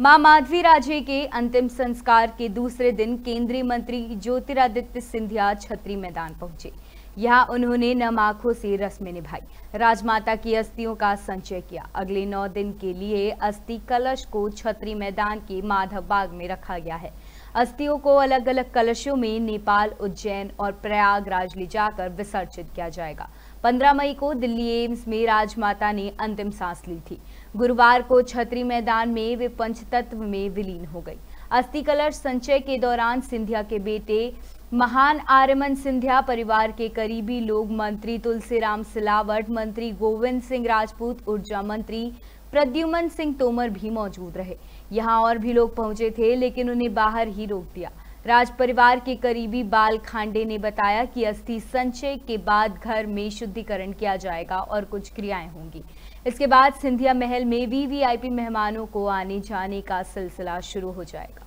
माँ माधवी राजे के अंतिम संस्कार के दूसरे दिन केंद्रीय मंत्री ज्योतिरादित्य सिंधिया छतरी मैदान पहुँचे। यहाँ उन्होंने नम आँखों से रस्में निभाई। राजमाता की अस्थियों का संचय किया। अगले नौ दिन के लिए अस्थि कलश को छतरी मैदान के माधव बाग में रखा गया है। अस्थियों को अलग अलग कलशों में नेपाल, उज्जैन और प्रयागराज ले जाकर विसर्जित किया जाएगा। 15 मई को दिल्ली एम्स में राजमाता ने अंतिम सांस ली थी। गुरुवार को छतरी मैदान में वे पंचतत्व में विलीन हो गई। अस्थि कलश संचय के दौरान सिंधिया के बेटे, महान आर्यमन सिंधिया परिवार के करीबी लोग मंत्री, तुलसीराम सिलावट, मंत्री गोविंद सिंह राजपूत, ऊर्जा मंत्री प्रद्युमन सिंह तोमर भी मौजूद रहे। यहाँ और भी लोग पहुँचे थे, लेकिन उन्हें बाहर ही रोक दिया। राज परिवार के करीबी बाल खांडे ने बताया कि अस्थि संचय के बाद घर में शुद्धिकरण किया जाएगा और कुछ क्रियाएँ होंगी। इसके बाद सिंधिया महल में वीवीआईपी मेहमानों को आने जाने का सिलसिला शुरू हो जाएगा।